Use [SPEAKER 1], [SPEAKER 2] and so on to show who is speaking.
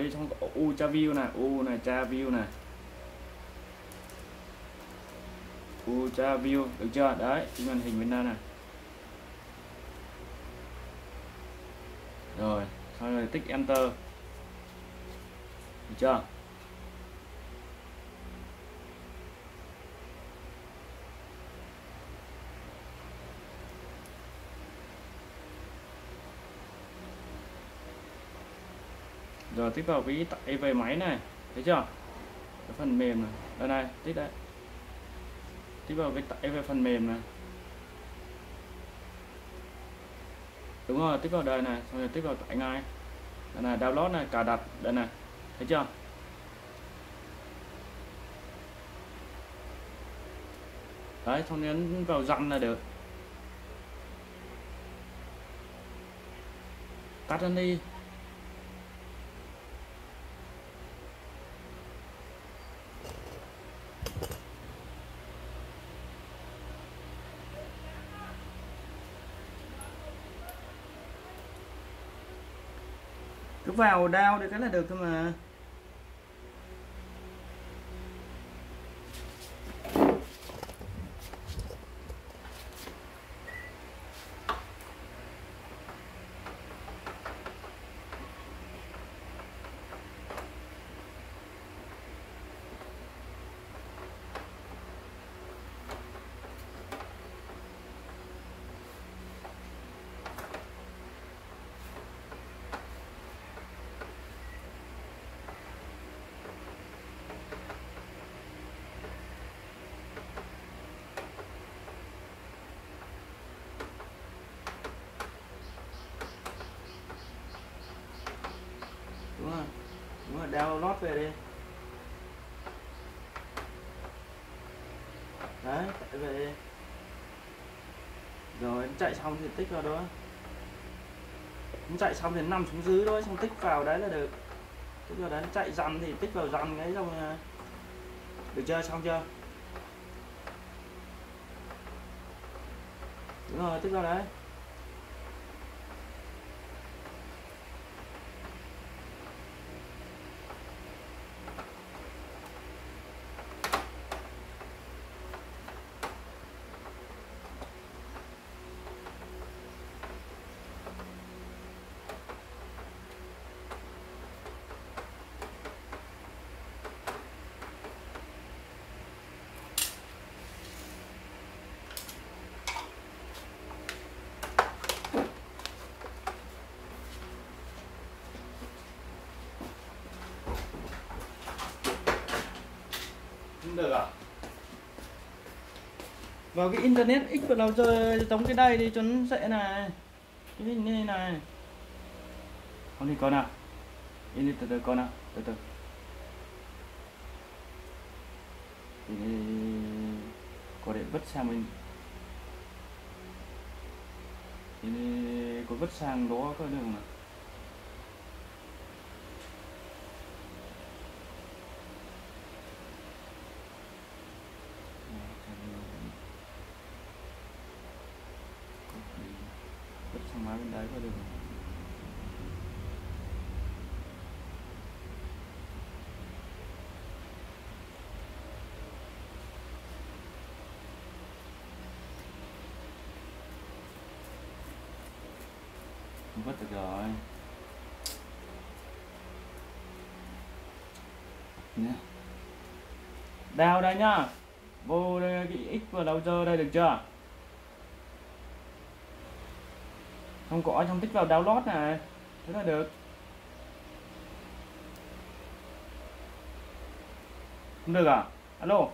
[SPEAKER 1] rồi đi trong U cha view này, U này, cha view này. U cha view, được chưa? Đấy, cái màn hình bên đây này. Rồi, sau rồi tích enter. Được chưa? Rồi tích vào cái tại về máy này, thấy chưa? Cái phần mềm này. Đây này tích đấy tích vào cái tại về phần mềm này. Đúng rồi tích vào đây này, xong rồi tích vào tải ngay. Đây này, download này, cài đặt. Đây này, thấy chưa? Đấy, xong nhấn vào dặn là được. Tắt lên đi. Cứ vào đao thì cái là được thôi mà đúng rồi đúng download về đi. Đấy, chạy về đi. Rồi nó chạy xong thì tích vào đó. Nó chạy xong thì nằm xuống dưới thôi xong tích vào đấy là được. Tích vào đấy nó chạy dằn thì tích vào dằn cái xong rồi. Được chưa? Xong chưa? Đúng rồi, tích vào đấy. Không được à vào cái internet x vào nào chơi giống cái đây thì cho nó sẽ này cái hình này này. Không thì con nào in đi từ từ con nào từ từ. Thì có để vứt sang mình thì có vứt sang đó có được không nào đấy có được không vứt được rồi. Nhá. đào đây nhá. Vô đây, cái x vào đầu giờ đây được chưa? Không có trong tích vào download này. Thế là được. Không được à? Alo?